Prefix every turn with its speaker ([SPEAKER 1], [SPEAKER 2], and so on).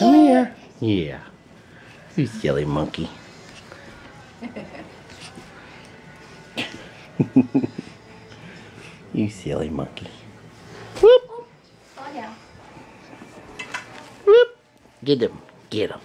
[SPEAKER 1] Come here. Yeah. You silly monkey. you silly monkey. Whoop.
[SPEAKER 2] Oh yeah.
[SPEAKER 1] Whoop. Get him. Get him.